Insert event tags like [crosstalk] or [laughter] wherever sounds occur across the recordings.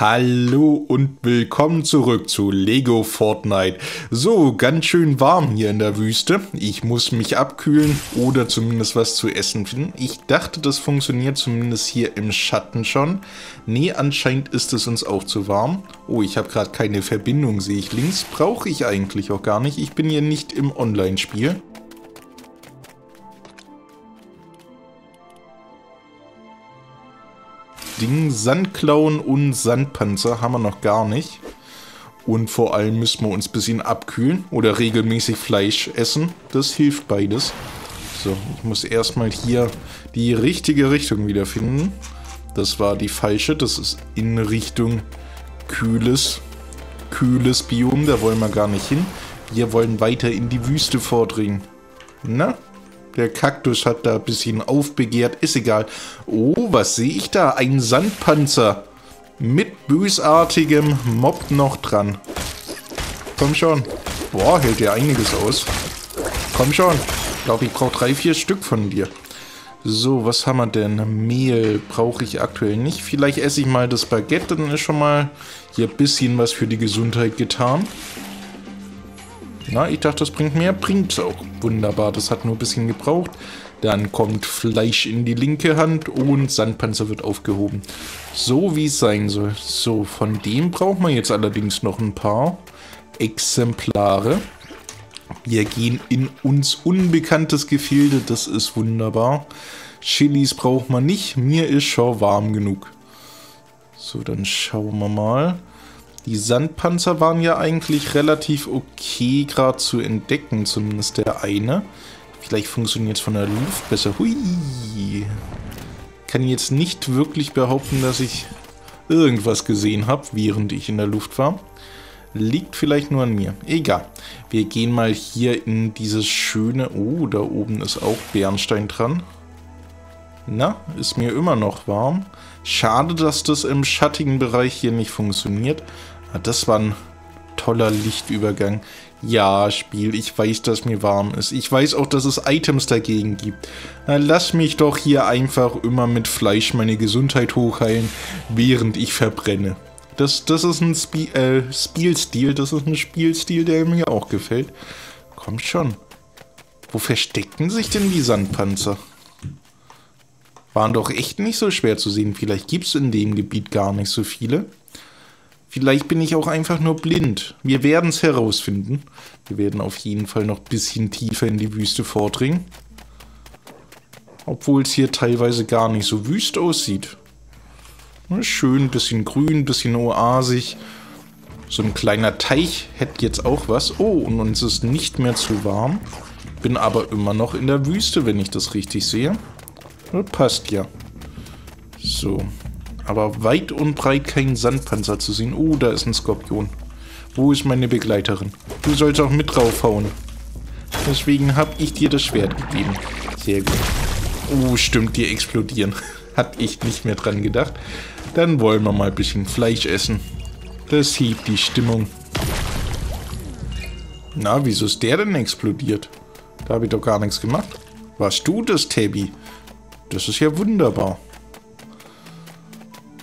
Hallo und willkommen zurück zu Lego Fortnite. So, ganz schön warm hier in der Wüste. Ich muss mich abkühlen oder zumindest was zu essen finden. Ich dachte, das funktioniert zumindest hier im Schatten schon. Nee, anscheinend ist es uns auch zu warm. Oh, ich habe gerade keine Verbindung, sehe ich links. Brauche ich eigentlich auch gar nicht. Ich bin hier nicht im Online-Spiel. Ding. Sandklauen und Sandpanzer haben wir noch gar nicht. Und vor allem müssen wir uns ein bisschen abkühlen oder regelmäßig Fleisch essen. Das hilft beides. So, ich muss erstmal hier die richtige Richtung wiederfinden. Das war die falsche. Das ist in Richtung kühles, kühles Biom. Da wollen wir gar nicht hin. Wir wollen weiter in die Wüste vordringen. Na? Der Kaktus hat da ein bisschen aufbegehrt. Ist egal. Oh, was sehe ich da? Ein Sandpanzer. Mit bösartigem Mob noch dran. Komm schon. Boah, hält ja einiges aus. Komm schon. Ich glaube, ich brauche drei, vier Stück von dir. So, was haben wir denn? Mehl brauche ich aktuell nicht. Vielleicht esse ich mal das Baguette, dann ist schon mal hier ein bisschen was für die Gesundheit getan. Na, ich dachte, das bringt mehr. Bringt auch. Wunderbar, das hat nur ein bisschen gebraucht. Dann kommt Fleisch in die linke Hand und Sandpanzer wird aufgehoben. So wie es sein soll. So, von dem braucht man jetzt allerdings noch ein paar Exemplare. Wir gehen in uns unbekanntes Gefilde, das ist wunderbar. Chilis braucht man nicht, mir ist schon warm genug. So, dann schauen wir mal. Die Sandpanzer waren ja eigentlich relativ okay gerade zu entdecken, zumindest der eine. Vielleicht funktioniert es von der Luft besser. Hui! Kann jetzt nicht wirklich behaupten, dass ich irgendwas gesehen habe, während ich in der Luft war. Liegt vielleicht nur an mir. Egal. Wir gehen mal hier in dieses schöne... Oh, da oben ist auch Bernstein dran. Na, ist mir immer noch warm. Schade, dass das im schattigen Bereich hier nicht funktioniert. Ah, das war ein toller Lichtübergang. Ja, Spiel, ich weiß, dass mir warm ist. Ich weiß auch, dass es Items dagegen gibt. Na, lass mich doch hier einfach immer mit Fleisch meine Gesundheit hochheilen, während ich verbrenne. Das, das ist ein Spi äh, Spielstil, das ist ein Spielstil, der mir auch gefällt. Kommt schon. Wo verstecken sich denn die Sandpanzer? Waren doch echt nicht so schwer zu sehen. Vielleicht gibt es in dem Gebiet gar nicht so viele. Vielleicht bin ich auch einfach nur blind. Wir werden es herausfinden. Wir werden auf jeden Fall noch ein bisschen tiefer in die Wüste vordringen. Obwohl es hier teilweise gar nicht so wüst aussieht. Schön, bisschen grün, bisschen oasig. So ein kleiner Teich hätte jetzt auch was. Oh, und uns ist nicht mehr zu warm. Bin aber immer noch in der Wüste, wenn ich das richtig sehe. Passt ja. So, aber weit und breit kein Sandpanzer zu sehen. Oh, da ist ein Skorpion. Wo ist meine Begleiterin? Du sollst auch mit draufhauen. Deswegen habe ich dir das Schwert gegeben. Sehr gut. Oh, stimmt, die explodieren. [laughs] Hat ich nicht mehr dran gedacht. Dann wollen wir mal ein bisschen Fleisch essen. Das hebt die Stimmung. Na, wieso ist der denn explodiert? Da habe ich doch gar nichts gemacht. Warst du das, Tabby? Das ist ja wunderbar.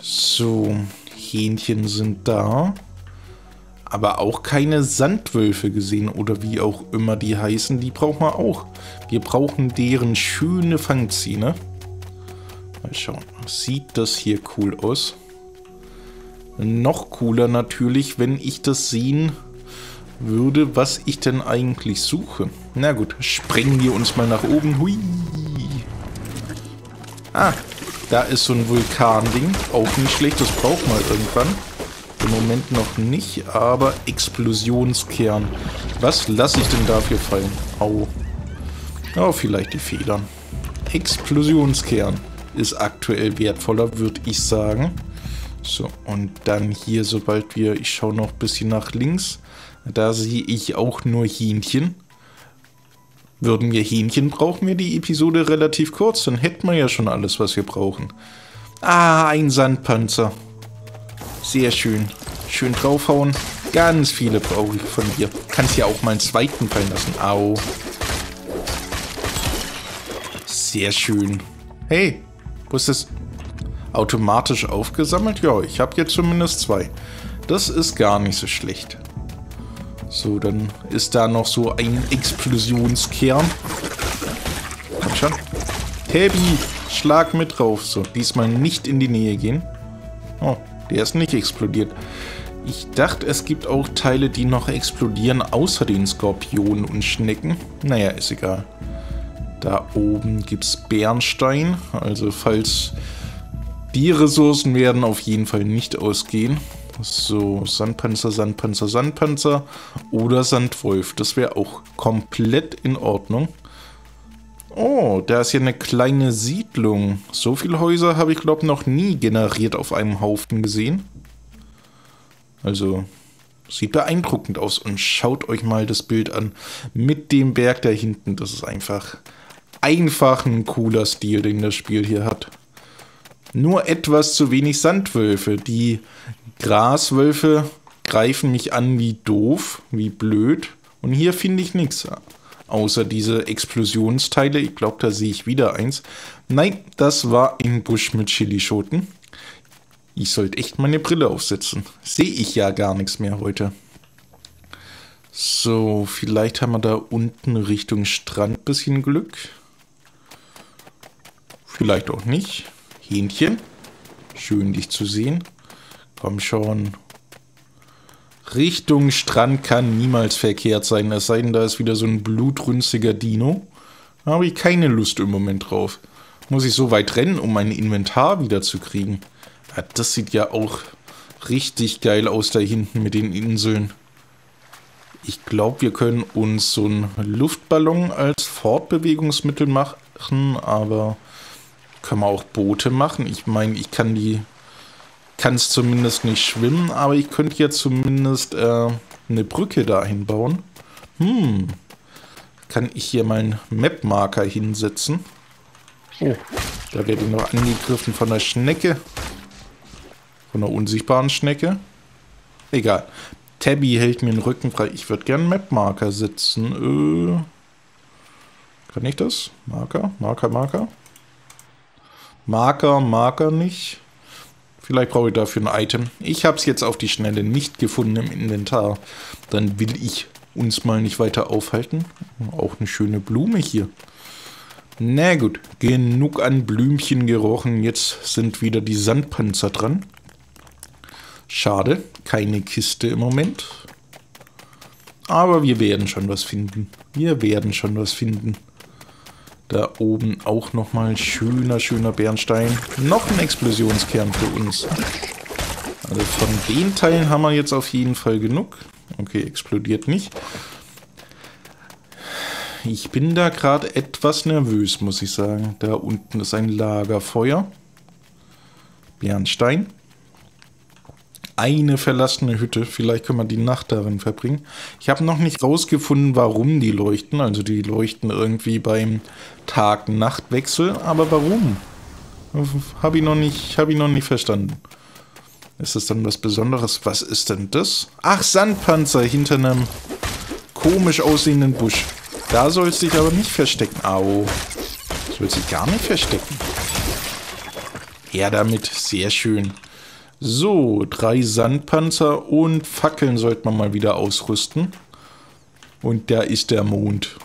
So, Hähnchen sind da. Aber auch keine Sandwölfe gesehen oder wie auch immer die heißen. Die brauchen wir auch. Wir brauchen deren schöne Fangzähne. Mal schauen. Sieht das hier cool aus? Noch cooler natürlich, wenn ich das sehen würde, was ich denn eigentlich suche. Na gut, sprengen wir uns mal nach oben. Hui. Ah, da ist so ein Vulkan-Ding. Auch nicht schlecht, das braucht man irgendwann. Im Moment noch nicht, aber Explosionskern. Was lasse ich denn dafür fallen? Au. Oh, vielleicht die Federn. Explosionskern ist aktuell wertvoller, würde ich sagen. So, und dann hier, sobald wir... Ich schaue noch ein bisschen nach links. Da sehe ich auch nur Hähnchen. Würden wir Hähnchen, brauchen wir die Episode relativ kurz. Dann hätten wir ja schon alles, was wir brauchen. Ah, ein Sandpanzer. Sehr schön. Schön draufhauen. Ganz viele brauche ich von dir. Kannst ja auch mal einen zweiten fallen lassen. Au. Sehr schön. Hey, wo ist das? automatisch aufgesammelt. Ja, ich habe jetzt zumindest zwei. Das ist gar nicht so schlecht. So, dann ist da noch so ein Explosionskern. Komm schon. Tabby, schlag mit drauf. So, diesmal nicht in die Nähe gehen. Oh, der ist nicht explodiert. Ich dachte, es gibt auch Teile, die noch explodieren, außer den Skorpionen und Schnecken. Naja, ist egal. Da oben gibt es Bernstein. Also falls die Ressourcen werden auf jeden Fall nicht ausgehen. So, Sandpanzer, Sandpanzer, Sandpanzer oder Sandwolf. Das wäre auch komplett in Ordnung. Oh, da ist hier eine kleine Siedlung. So viele Häuser habe ich, glaube ich, noch nie generiert auf einem Haufen gesehen. Also, sieht beeindruckend aus. Und schaut euch mal das Bild an. Mit dem Berg da hinten. Das ist einfach, einfach ein cooler Stil, den das Spiel hier hat. Nur etwas zu wenig Sandwölfe. Die Graswölfe greifen mich an wie doof, wie blöd. Und hier finde ich nichts. Außer diese Explosionsteile. Ich glaube, da sehe ich wieder eins. Nein, das war ein Busch mit Chilischoten. Ich sollte echt meine Brille aufsetzen. Sehe ich ja gar nichts mehr heute. So, vielleicht haben wir da unten Richtung Strand ein bisschen Glück. Vielleicht auch nicht. Hähnchen. Schön, dich zu sehen. Komm schon. Richtung Strand kann niemals verkehrt sein. Es sei denn, da ist wieder so ein blutrünstiger Dino. Da habe ich keine Lust im Moment drauf. Muss ich so weit rennen, um mein Inventar wieder zu kriegen. Ja, das sieht ja auch richtig geil aus da hinten mit den Inseln. Ich glaube, wir können uns so einen Luftballon als Fortbewegungsmittel machen, aber können wir auch Boote machen. Ich meine, ich kann die, kann es zumindest nicht schwimmen, aber ich könnte ja zumindest äh, eine Brücke dahin bauen. Hm, kann ich hier meinen Map-Marker hinsetzen? Oh, da werde ich noch angegriffen von der Schnecke. Von einer unsichtbaren Schnecke. Egal. Tabby hält mir den Rücken frei. Ich würde gerne Map-Marker setzen. Äh, kann ich das? Marker, Marker, Marker. Marker, Marker nicht. Vielleicht brauche ich dafür ein Item. Ich habe es jetzt auf die Schnelle nicht gefunden im Inventar. Dann will ich uns mal nicht weiter aufhalten. Auch eine schöne Blume hier. Na gut, genug an Blümchen gerochen. Jetzt sind wieder die Sandpanzer dran. Schade, keine Kiste im Moment. Aber wir werden schon was finden. Wir werden schon was finden. Da oben auch nochmal schöner, schöner Bernstein. Noch ein Explosionskern für uns. Also von den Teilen haben wir jetzt auf jeden Fall genug. Okay, explodiert nicht. Ich bin da gerade etwas nervös, muss ich sagen. Da unten ist ein Lagerfeuer. Bernstein eine verlassene Hütte. Vielleicht können wir die Nacht darin verbringen. Ich habe noch nicht rausgefunden, warum die leuchten. Also die leuchten irgendwie beim Tag-Nacht-Wechsel. Aber warum? Habe ich, noch nicht, hab ich noch nicht verstanden. Ist das dann was Besonderes? Was ist denn das? Ach, Sandpanzer hinter einem komisch aussehenden Busch. Da sollst du dich aber nicht verstecken. Au. Sollst dich gar nicht verstecken. Ja, damit. Sehr schön. So, drei Sandpanzer und Fackeln sollte man mal wieder ausrüsten. Und da ist der Mond.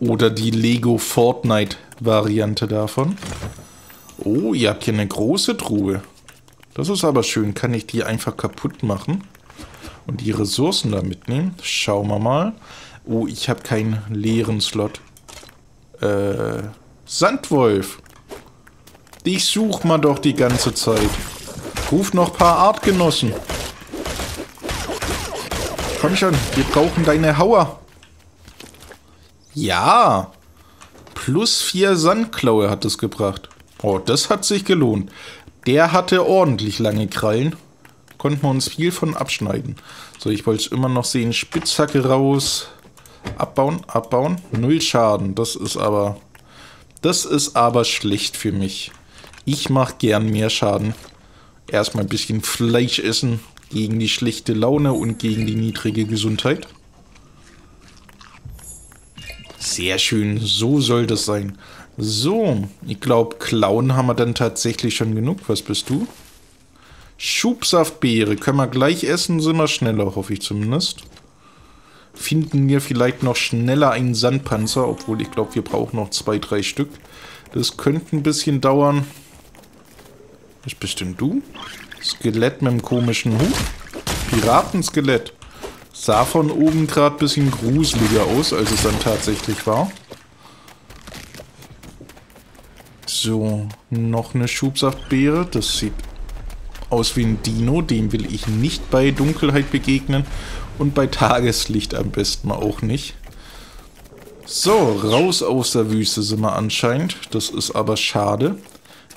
Oder die Lego Fortnite Variante davon. Oh, ihr habt hier eine große Truhe. Das ist aber schön. Kann ich die einfach kaputt machen? Und die Ressourcen da mitnehmen? Schauen wir mal. Oh, ich habe keinen leeren Slot. Äh, Sandwolf. Dich such mal doch die ganze Zeit. Ruf noch paar Artgenossen. Komm schon, wir brauchen deine Hauer. Ja. Plus vier Sandklaue hat es gebracht. Oh, das hat sich gelohnt. Der hatte ordentlich lange Krallen. Konnten wir uns viel von abschneiden. So, ich wollte es immer noch sehen. Spitzhacke raus. Abbauen, abbauen. Null Schaden. Das ist aber... Das ist aber schlecht für mich. Ich mache gern mehr Schaden erstmal ein bisschen Fleisch essen gegen die schlechte Laune und gegen die niedrige Gesundheit. Sehr schön, so soll das sein. So, ich glaube, Klauen haben wir dann tatsächlich schon genug. Was bist du? Schubsaftbeere. Können wir gleich essen, sind wir schneller, hoffe ich zumindest. Finden wir vielleicht noch schneller einen Sandpanzer, obwohl ich glaube, wir brauchen noch zwei, drei Stück. Das könnte ein bisschen dauern. Bist denn du? Skelett mit einem komischen Hut? Piratenskelett. Sah von oben gerade ein bisschen gruseliger aus, als es dann tatsächlich war. So, noch eine Schubsaftbeere. Das sieht aus wie ein Dino. Dem will ich nicht bei Dunkelheit begegnen. Und bei Tageslicht am besten auch nicht. So, raus aus der Wüste sind wir anscheinend. Das ist aber schade.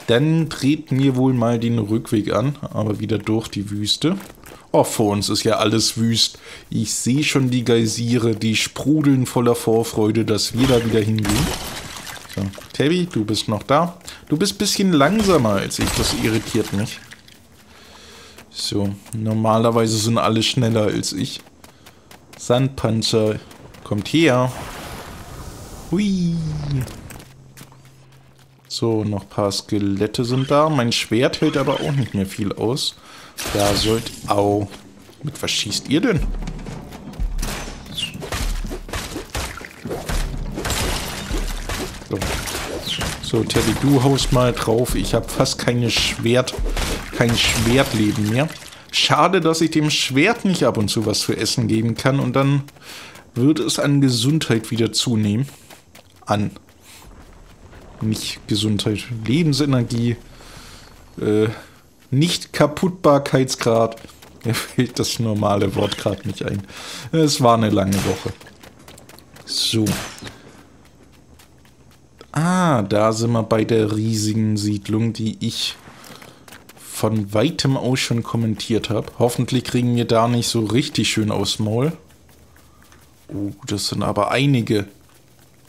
Dann treten wir wohl mal den Rückweg an, aber wieder durch die Wüste. Oh, vor uns ist ja alles wüst. Ich sehe schon die Geysire, die sprudeln voller Vorfreude, dass wir da wieder hingehen. So, Tabby, du bist noch da. Du bist ein bisschen langsamer als ich, das irritiert mich. So, normalerweise sind alle schneller als ich. Sandpanzer, kommt her. Hui. So, noch ein paar Skelette sind da. Mein Schwert hält aber auch nicht mehr viel aus. Da sollt... Au. Mit was schießt ihr denn? So. so, Teddy, du haust mal drauf. Ich habe fast keine Schwert... kein Schwertleben mehr. Schade, dass ich dem Schwert nicht ab und zu was zu essen geben kann und dann wird es an Gesundheit wieder zunehmen. An nicht Gesundheit, Lebensenergie, äh, nicht Kaputtbarkeitsgrad. [laughs] Mir fehlt das normale Wort gerade nicht ein. Es war eine lange Woche. So. Ah, da sind wir bei der riesigen Siedlung, die ich von weitem aus schon kommentiert habe. Hoffentlich kriegen wir da nicht so richtig schön aus Maul. Oh, das sind aber einige.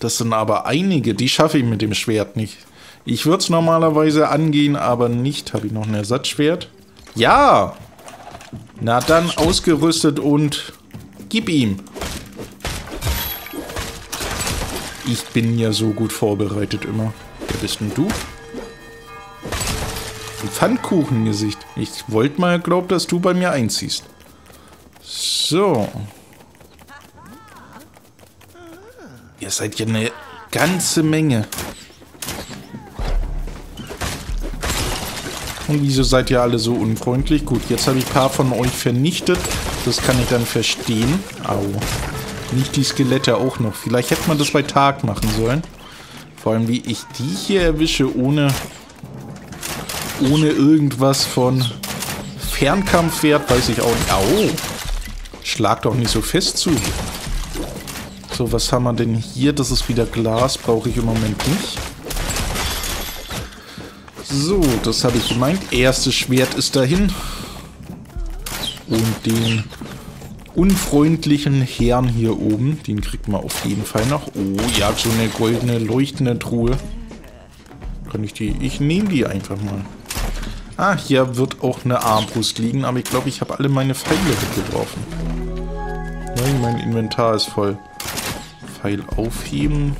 Das sind aber einige, die schaffe ich mit dem Schwert nicht. Ich würde es normalerweise angehen, aber nicht. Habe ich noch ein Ersatzschwert? Ja! Na dann ausgerüstet und gib ihm. Ich bin ja so gut vorbereitet immer. Wer bist denn du? Ein Pfannkuchengesicht. Ich wollte mal glauben, dass du bei mir einziehst. So. Ihr seid ja eine ganze Menge. Und wieso seid ihr alle so unfreundlich? Gut, jetzt habe ich ein paar von euch vernichtet. Das kann ich dann verstehen. Au. Nicht die Skelette auch noch. Vielleicht hätte man das bei Tag machen sollen. Vor allem, wie ich die hier erwische, ohne, ohne irgendwas von Fernkampfwert, weiß ich auch nicht. Au. Schlag doch nicht so fest zu. So, was haben wir denn hier? Das ist wieder Glas, brauche ich im Moment nicht. So, das habe ich gemeint. Erstes Schwert ist dahin. Und den unfreundlichen Herrn hier oben, den kriegt man auf jeden Fall noch. Oh, ja, so eine goldene, leuchtende Truhe. Kann ich die... Ich nehme die einfach mal. Ah, hier wird auch eine Armbrust liegen, aber ich glaube, ich habe alle meine Pfeile weggeworfen. Nein, mein Inventar ist voll. Pfeil aufheben.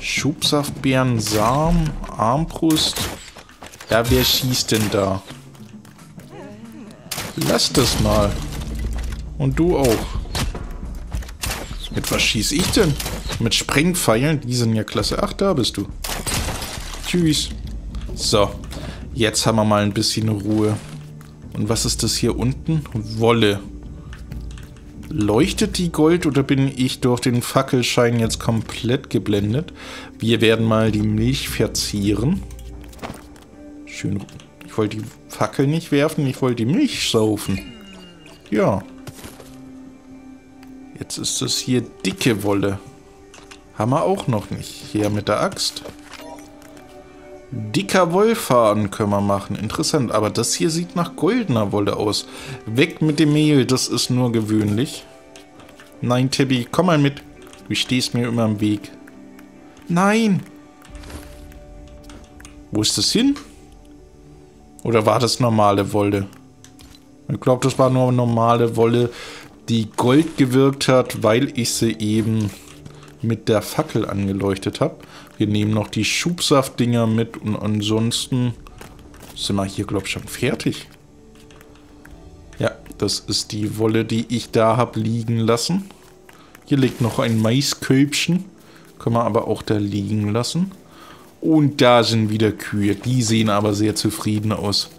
Schubsaftbeeren, Samen, Armbrust. Ja, wer schießt denn da? Lass das mal. Und du auch. Mit was schieß ich denn? Mit Sprengpfeilen? Die sind ja Klasse 8, da bist du. Tschüss. So, jetzt haben wir mal ein bisschen Ruhe. Und was ist das hier unten? Wolle. Leuchtet die Gold oder bin ich durch den Fackelschein jetzt komplett geblendet? Wir werden mal die Milch verzieren. Schön. Ich wollte die Fackel nicht werfen, ich wollte die Milch saufen. Ja. Jetzt ist das hier dicke Wolle. Haben wir auch noch nicht. Hier mit der Axt. Dicker Wollfaden können wir machen. Interessant. Aber das hier sieht nach goldener Wolle aus. Weg mit dem Mehl. Das ist nur gewöhnlich. Nein, Tibby, komm mal mit. Du stehst mir immer im Weg. Nein. Wo ist das hin? Oder war das normale Wolle? Ich glaube, das war nur normale Wolle, die Gold gewirkt hat, weil ich sie eben mit der Fackel angeleuchtet habe. Wir nehmen noch die Schubsaftdinger mit und ansonsten sind wir hier, glaube ich, schon fertig. Ja, das ist die Wolle, die ich da habe liegen lassen. Hier liegt noch ein Maiskölbchen. Können wir aber auch da liegen lassen. Und da sind wieder Kühe. Die sehen aber sehr zufrieden aus.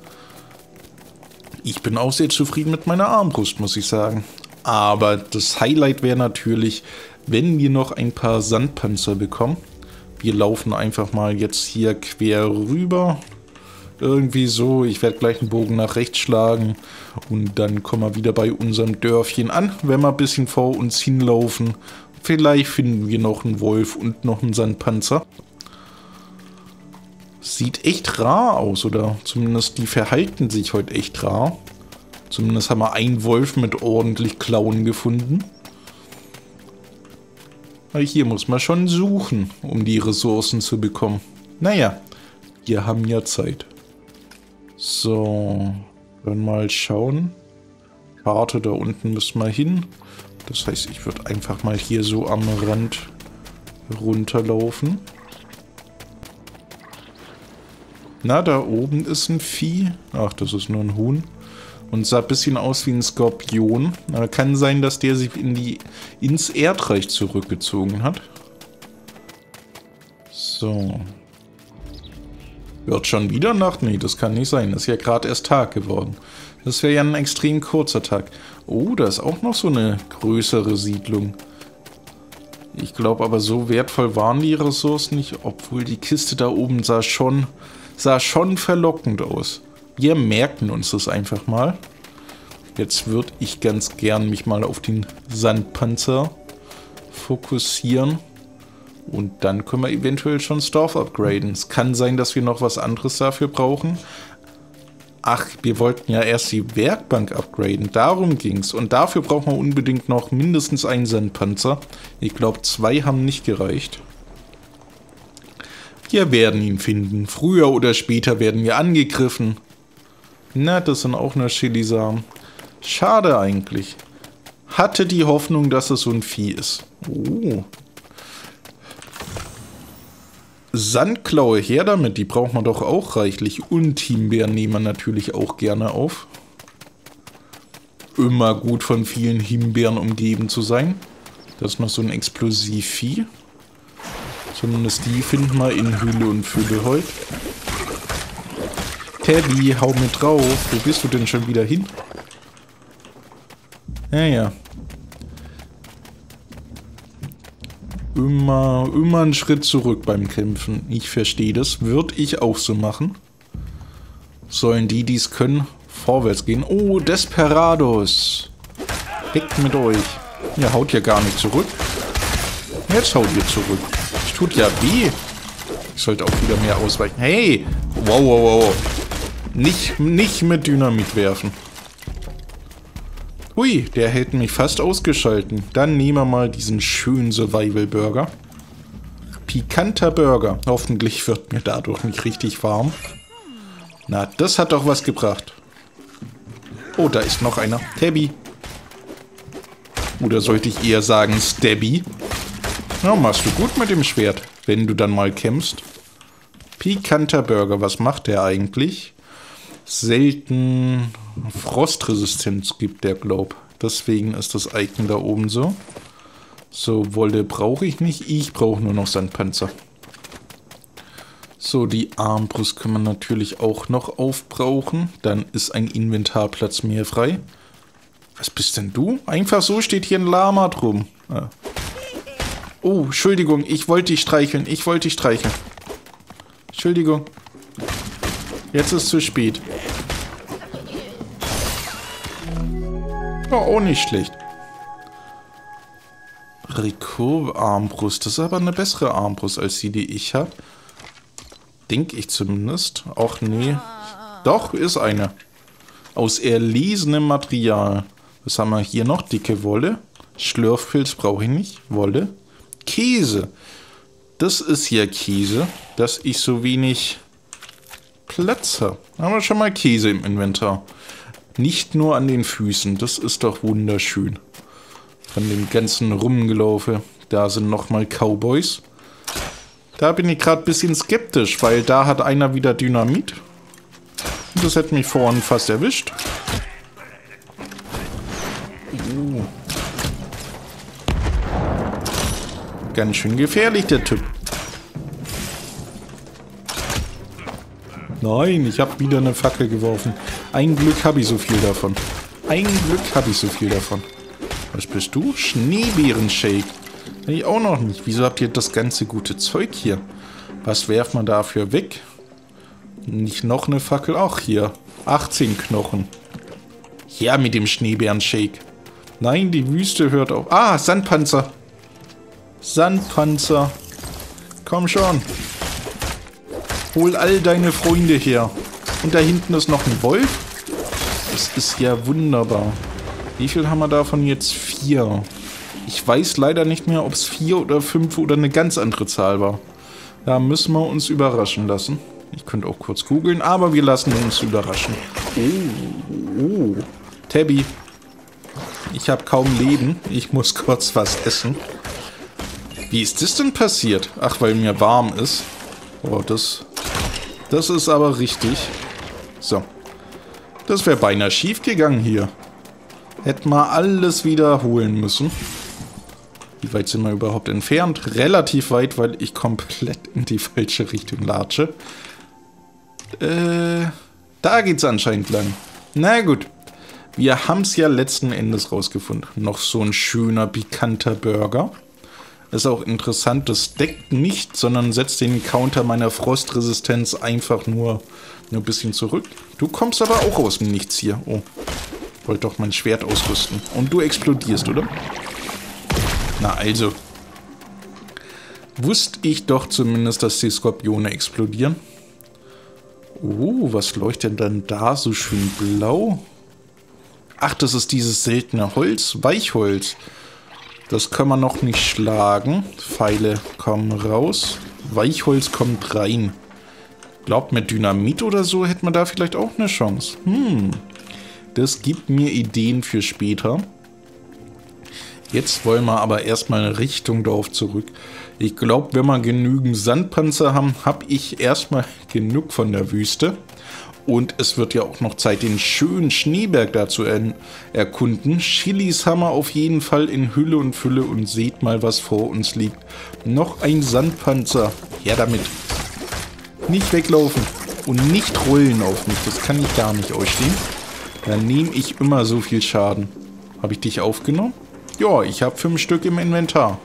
Ich bin auch sehr zufrieden mit meiner Armbrust, muss ich sagen. Aber das Highlight wäre natürlich, wenn wir noch ein paar Sandpanzer bekommen. Wir laufen einfach mal jetzt hier quer rüber. Irgendwie so. Ich werde gleich einen Bogen nach rechts schlagen. Und dann kommen wir wieder bei unserem Dörfchen an, wenn wir ein bisschen vor uns hinlaufen. Vielleicht finden wir noch einen Wolf und noch einen Sandpanzer. Sieht echt rar aus, oder zumindest die verhalten sich heute echt rar. Zumindest haben wir einen Wolf mit ordentlich Klauen gefunden. Hier muss man schon suchen, um die Ressourcen zu bekommen. Naja, wir haben ja Zeit. So, dann mal schauen. Karte, da unten müssen wir hin. Das heißt, ich würde einfach mal hier so am Rand runterlaufen. Na, da oben ist ein Vieh. Ach, das ist nur ein Huhn. Und sah ein bisschen aus wie ein Skorpion. Aber kann sein, dass der sich in die, ins Erdreich zurückgezogen hat. So. Wird schon wieder Nacht? Nee, das kann nicht sein. Das ist ja gerade erst Tag geworden. Das wäre ja ein extrem kurzer Tag. Oh, da ist auch noch so eine größere Siedlung. Ich glaube aber, so wertvoll waren die Ressourcen nicht, obwohl die Kiste da oben sah schon, sah schon verlockend aus. Wir merken uns das einfach mal. Jetzt würde ich ganz gern mich mal auf den Sandpanzer fokussieren. Und dann können wir eventuell schon Storf upgraden. Es kann sein, dass wir noch was anderes dafür brauchen. Ach, wir wollten ja erst die Werkbank upgraden. Darum ging's. Und dafür brauchen wir unbedingt noch mindestens einen Sandpanzer. Ich glaube, zwei haben nicht gereicht. Wir werden ihn finden. Früher oder später werden wir angegriffen. Na, das sind auch nur Chilisamen. Schade eigentlich. Hatte die Hoffnung, dass es so ein Vieh ist. Oh, Sandklaue her damit, die braucht man doch auch reichlich. Und Himbeeren nehmen wir natürlich auch gerne auf. Immer gut von vielen Himbeeren umgeben zu sein. Das ist noch so ein Explosivvieh. Zumindest die finden wir in Hülle und Fülle heute. Tabby, hau mit drauf. Wo bist du denn schon wieder hin? Ja, ja. immer, immer einen Schritt zurück beim Kämpfen. Ich verstehe das. Würde ich auch so machen. Sollen die, die es können, vorwärts gehen. Oh, Desperados. Weg mit euch. Ihr haut ja gar nicht zurück. Jetzt haut ihr zurück. Es tut ja weh. Ich sollte auch wieder mehr ausweichen. Hey! Wow, wow, wow. Nicht, nicht mit Dynamit werfen. Hui, der hätte mich fast ausgeschalten. Dann nehmen wir mal diesen schönen Survival-Burger. Pikanter Burger. Hoffentlich wird mir dadurch nicht richtig warm. Na, das hat doch was gebracht. Oh, da ist noch einer. Tabby. Oder sollte ich eher sagen Stabby? Na, machst du gut mit dem Schwert, wenn du dann mal kämpfst. Pikanter Burger, was macht der eigentlich? Selten Frostresistenz gibt, der Globe. Deswegen ist das Icon da oben so. So, Wolle brauche ich nicht. Ich brauche nur noch Sandpanzer. So, die Armbrust kann man natürlich auch noch aufbrauchen. Dann ist ein Inventarplatz mehr frei. Was bist denn du? Einfach so steht hier ein Lama drum. Ah. Oh, Entschuldigung, ich wollte dich streicheln. Ich wollte dich streicheln. Entschuldigung. Jetzt ist zu spät. Oh, auch nicht schlecht. Recurve-Armbrust. Das ist aber eine bessere Armbrust als die, die ich habe. Denke ich zumindest. Auch nee. Doch, ist eine. Aus erlesenem Material. Was haben wir hier noch? Dicke Wolle. Schlürfpilz brauche ich nicht. Wolle. Käse. Das ist hier Käse, dass ich so wenig Platz habe. Haben wir schon mal Käse im Inventar. Nicht nur an den Füßen, das ist doch wunderschön. Von dem ganzen Rumgelaufe. Da sind nochmal Cowboys. Da bin ich gerade ein bisschen skeptisch, weil da hat einer wieder Dynamit. Das hätte mich vorhin fast erwischt. Uh. Ganz schön gefährlich, der Typ. Nein, ich habe wieder eine Fackel geworfen. Ein Glück habe ich so viel davon. Ein Glück habe ich so viel davon. Was bist du? Schneebeerenshake. Ich auch noch nicht. Wieso habt ihr das ganze gute Zeug hier? Was werft man dafür weg? Nicht noch eine Fackel? Auch hier. 18 Knochen. Ja, mit dem Schneebeerenshake. Nein, die Wüste hört auf. Ah, Sandpanzer. Sandpanzer. Komm schon. Hol all deine Freunde her. Und da hinten ist noch ein Wolf. Das ist ja wunderbar. Wie viel haben wir davon jetzt? Vier. Ich weiß leider nicht mehr, ob es vier oder fünf oder eine ganz andere Zahl war. Da müssen wir uns überraschen lassen. Ich könnte auch kurz googeln, aber wir lassen uns überraschen. Oh, oh. Tabby. Ich habe kaum Leben. Ich muss kurz was essen. Wie ist das denn passiert? Ach, weil mir warm ist. Oh, das... Das ist aber richtig. So. Das wäre beinahe schief gegangen hier. Hätten wir alles wiederholen müssen. Wie weit sind wir überhaupt entfernt? Relativ weit, weil ich komplett in die falsche Richtung latsche. Äh, da geht's anscheinend lang. Na gut. Wir haben es ja letzten Endes rausgefunden. Noch so ein schöner, pikanter Burger. Ist auch interessant, das deckt nicht, sondern setzt den Counter meiner Frostresistenz einfach nur, nur ein bisschen zurück. Du kommst aber auch aus dem Nichts hier. Oh, wollte doch mein Schwert ausrüsten. Und du explodierst, oder? Na also. Wusste ich doch zumindest, dass die Skorpione explodieren. Oh, was leuchtet denn da so schön blau? Ach, das ist dieses seltene Holz, Weichholz. Das können wir noch nicht schlagen. Pfeile kommen raus. Weichholz kommt rein. Glaubt, mit Dynamit oder so hätte man da vielleicht auch eine Chance. Hm, das gibt mir Ideen für später. Jetzt wollen wir aber erstmal Richtung Dorf zurück. Ich glaube, wenn wir genügend Sandpanzer haben, habe ich erstmal genug von der Wüste. Und es wird ja auch noch Zeit, den schönen Schneeberg da zu er erkunden. Chilis haben wir auf jeden Fall in Hülle und Fülle und seht mal, was vor uns liegt. Noch ein Sandpanzer. Her damit. Nicht weglaufen und nicht rollen auf mich. Das kann ich gar nicht ausstehen. Dann nehme ich immer so viel Schaden. Habe ich dich aufgenommen? Ja, ich habe fünf Stück im Inventar.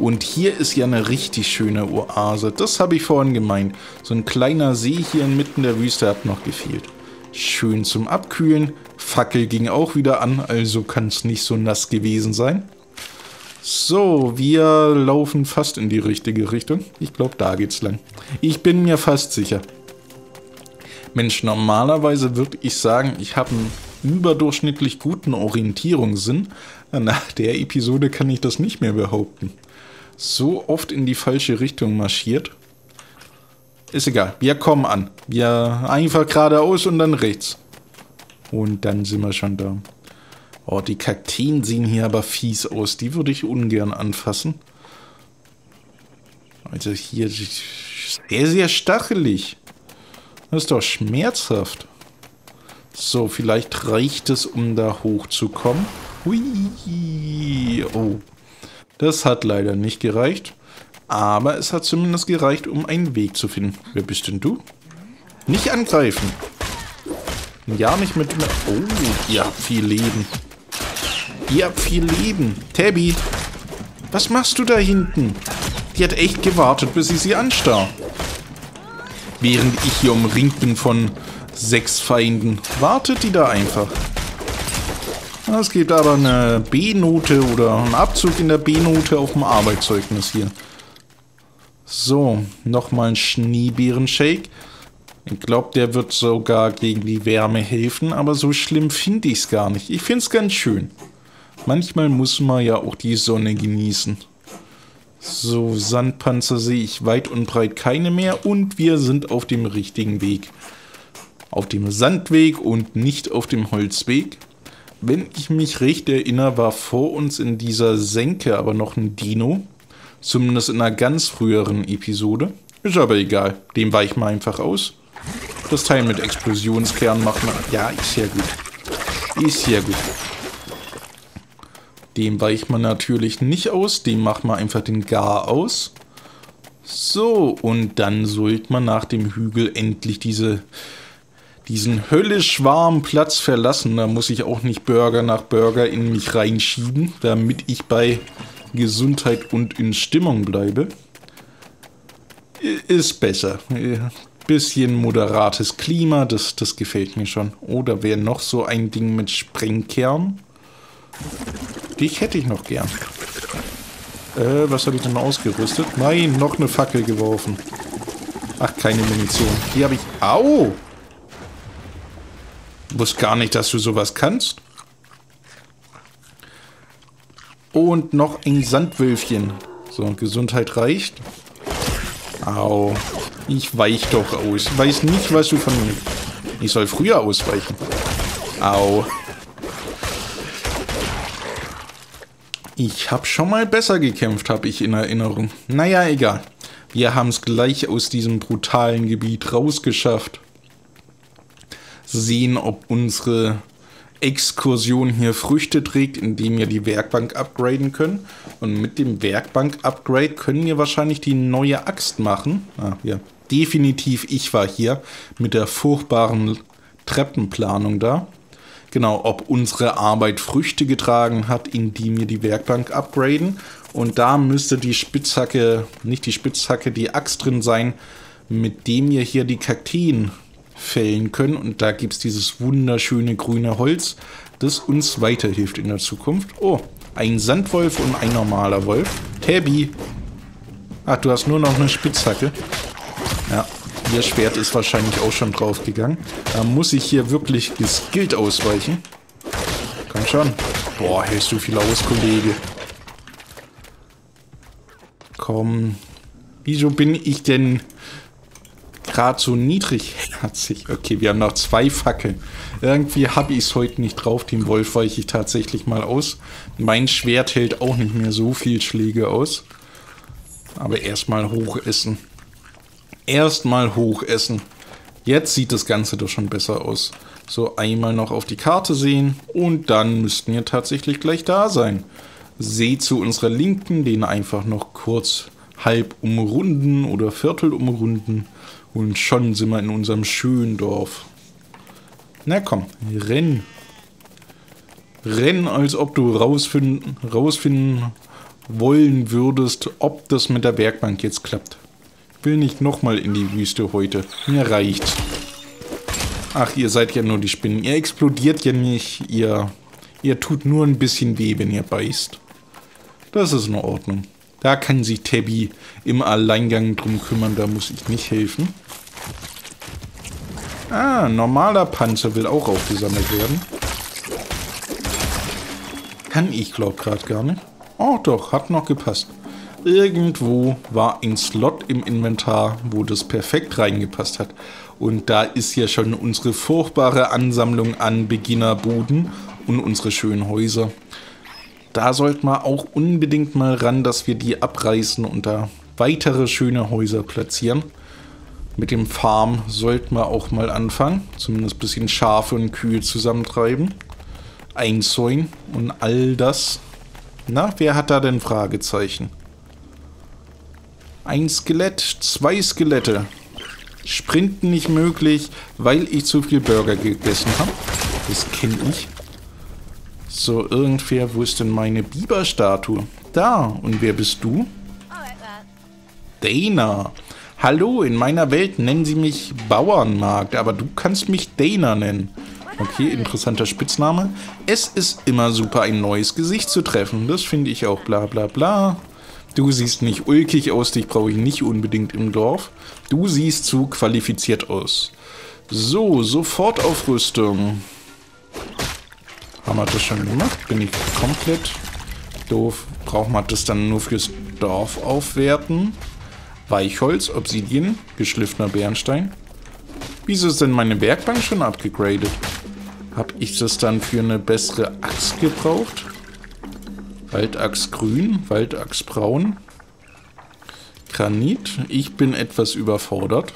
Und hier ist ja eine richtig schöne Oase. Das habe ich vorhin gemeint. So ein kleiner See hier inmitten der Wüste hat noch gefehlt. Schön zum Abkühlen. Fackel ging auch wieder an, also kann es nicht so nass gewesen sein. So, wir laufen fast in die richtige Richtung. Ich glaube, da geht's lang. Ich bin mir fast sicher. Mensch, normalerweise würde ich sagen, ich habe einen überdurchschnittlich guten Orientierungssinn. Nach der Episode kann ich das nicht mehr behaupten. So oft in die falsche Richtung marschiert. Ist egal, wir kommen an. Wir einfach geradeaus und dann rechts. Und dann sind wir schon da. Oh, die Kakteen sehen hier aber fies aus. Die würde ich ungern anfassen. Also hier sehr, sehr stachelig. Das ist doch schmerzhaft. So, vielleicht reicht es, um da hochzukommen. Hui. Oh. Das hat leider nicht gereicht. Aber es hat zumindest gereicht, um einen Weg zu finden. Wer bist denn du? Nicht angreifen. Ja, nicht mit... Oh, ihr habt viel Leben. Ihr habt viel Leben. Tabby, was machst du da hinten? Die hat echt gewartet, bis ich sie anstarr. Während ich hier umringt bin von sechs Feinden. Wartet die da einfach. Es gibt aber eine B-Note oder einen Abzug in der B-Note auf dem Arbeitszeugnis hier. So, nochmal ein Schneebeerenshake. Ich glaube, der wird sogar gegen die Wärme helfen, aber so schlimm finde ich es gar nicht. Ich finde es ganz schön. Manchmal muss man ja auch die Sonne genießen. So, Sandpanzer sehe ich weit und breit keine mehr und wir sind auf dem richtigen Weg auf dem Sandweg und nicht auf dem Holzweg. Wenn ich mich recht erinnere, war vor uns in dieser Senke aber noch ein Dino. Zumindest in einer ganz früheren Episode. Ist aber egal. Dem weicht man einfach aus. Das Teil mit Explosionskern macht man... Ja, ist ja gut. Ist ja gut. Dem weicht man natürlich nicht aus. Dem macht man einfach den Gar aus. So, und dann sollte man nach dem Hügel endlich diese, diesen höllisch warmen Platz verlassen. Da muss ich auch nicht Burger nach Burger in mich reinschieben, damit ich bei Gesundheit und in Stimmung bleibe. Ist besser. Bisschen moderates Klima, das, das gefällt mir schon. Oder wäre noch so ein Ding mit Sprengkern? Dich hätte ich noch gern. Äh, was habe ich denn ausgerüstet? Nein, noch eine Fackel geworfen. Ach, keine Munition. Die habe ich... Au! Wusste gar nicht, dass du sowas kannst. Und noch ein Sandwölfchen. So, Gesundheit reicht. Au. Ich weich doch aus. Weiß nicht, was du von mir... Ich soll früher ausweichen. Au. Ich habe schon mal besser gekämpft, habe ich in Erinnerung. Naja, egal. Wir haben es gleich aus diesem brutalen Gebiet rausgeschafft. Sehen, ob unsere Exkursion hier Früchte trägt, indem wir die Werkbank upgraden können. Und mit dem Werkbank-Upgrade können wir wahrscheinlich die neue Axt machen. Ah, ja. Definitiv, ich war hier mit der furchtbaren Treppenplanung da. Genau, ob unsere Arbeit Früchte getragen hat, indem wir die Werkbank upgraden. Und da müsste die Spitzhacke, nicht die Spitzhacke, die Axt drin sein, mit dem wir hier die Kakteen fällen können. Und da gibt es dieses wunderschöne grüne Holz, das uns weiterhilft in der Zukunft. Oh, ein Sandwolf und ein normaler Wolf. Tabby. Ach, du hast nur noch eine Spitzhacke. Ja, Ihr Schwert ist wahrscheinlich auch schon draufgegangen. Da muss ich hier wirklich geskillt ausweichen. Komm schon. Boah, hältst du viel aus, Kollege. Komm. Wieso bin ich denn gerade so niedrigherzig? Okay, wir haben noch zwei Fackeln. Irgendwie habe ich es heute nicht drauf. Den Wolf weiche ich tatsächlich mal aus. Mein Schwert hält auch nicht mehr so viel Schläge aus. Aber erstmal hoch essen erstmal hoch essen. Jetzt sieht das Ganze doch schon besser aus. So, einmal noch auf die Karte sehen und dann müssten wir tatsächlich gleich da sein. Seht zu unserer Linken, den einfach noch kurz halb umrunden oder Viertel umrunden und schon sind wir in unserem schönen Dorf. Na komm, renn. Renn, als ob du rausfinden, rausfinden wollen würdest, ob das mit der Bergbank jetzt klappt will nicht nochmal in die Wüste heute. Mir reicht's. Ach, ihr seid ja nur die Spinnen. Ihr explodiert ja nicht. Ihr, ihr tut nur ein bisschen weh, wenn ihr beißt. Das ist in Ordnung. Da kann sich Tabby im Alleingang drum kümmern. Da muss ich nicht helfen. Ah, normaler Panzer will auch aufgesammelt werden. Kann ich, glaub grad gar nicht. Oh doch, hat noch gepasst. Irgendwo war ein Slot im Inventar, wo das perfekt reingepasst hat. Und da ist ja schon unsere furchtbare Ansammlung an Beginnerbuden und unsere schönen Häuser. Da sollten wir auch unbedingt mal ran, dass wir die abreißen und da weitere schöne Häuser platzieren. Mit dem Farm sollten wir auch mal anfangen. Zumindest ein bisschen Schafe und Kühe zusammentreiben. Einzäunen und all das. Na, wer hat da denn Fragezeichen? Ein Skelett, zwei Skelette. Sprinten nicht möglich, weil ich zu viel Burger gegessen habe. Das kenne ich. So, irgendwer, wo ist denn meine Biberstatue? Da, und wer bist du? Dana. Hallo, in meiner Welt nennen sie mich Bauernmarkt, aber du kannst mich Dana nennen. Okay, interessanter Spitzname. Es ist immer super, ein neues Gesicht zu treffen. Das finde ich auch bla bla bla. Du siehst nicht ulkig aus, dich brauche ich nicht unbedingt im Dorf. Du siehst zu qualifiziert aus. So, sofort Aufrüstung. Haben wir das schon gemacht? Bin ich komplett doof. Braucht man das dann nur fürs Dorf aufwerten? Weichholz, Obsidian, geschliffener Bernstein. Wieso ist denn meine Werkbank schon abgegradet? Hab ich das dann für eine bessere Axt gebraucht? Waldachs grün, Waldachs braun. Granit. Ich bin etwas überfordert.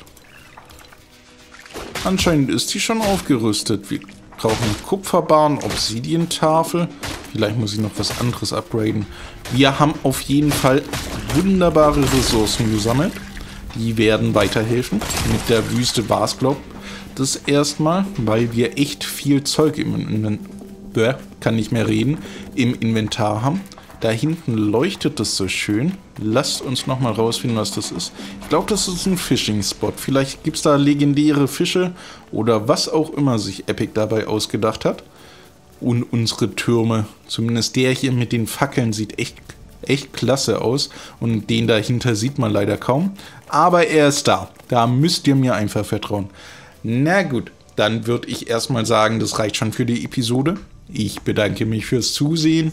Anscheinend ist sie schon aufgerüstet. Wir brauchen Kupferbahn, Obsidientafel. Vielleicht muss ich noch was anderes upgraden. Wir haben auf jeden Fall wunderbare Ressourcen gesammelt. Die werden weiterhelfen. Mit der Wüste war es, glaube das erstmal, weil wir echt viel Zeug im Inventar, kann nicht mehr reden, im Inventar haben. Da hinten leuchtet es so schön. Lasst uns nochmal rausfinden, was das ist. Ich glaube, das ist ein Fishing-Spot. Vielleicht gibt es da legendäre Fische oder was auch immer sich Epic dabei ausgedacht hat. Und unsere Türme, zumindest der hier mit den Fackeln, sieht echt, echt klasse aus. Und den dahinter sieht man leider kaum. Aber er ist da. Da müsst ihr mir einfach vertrauen. Na gut, dann würde ich erstmal sagen, das reicht schon für die Episode. Ich bedanke mich fürs Zusehen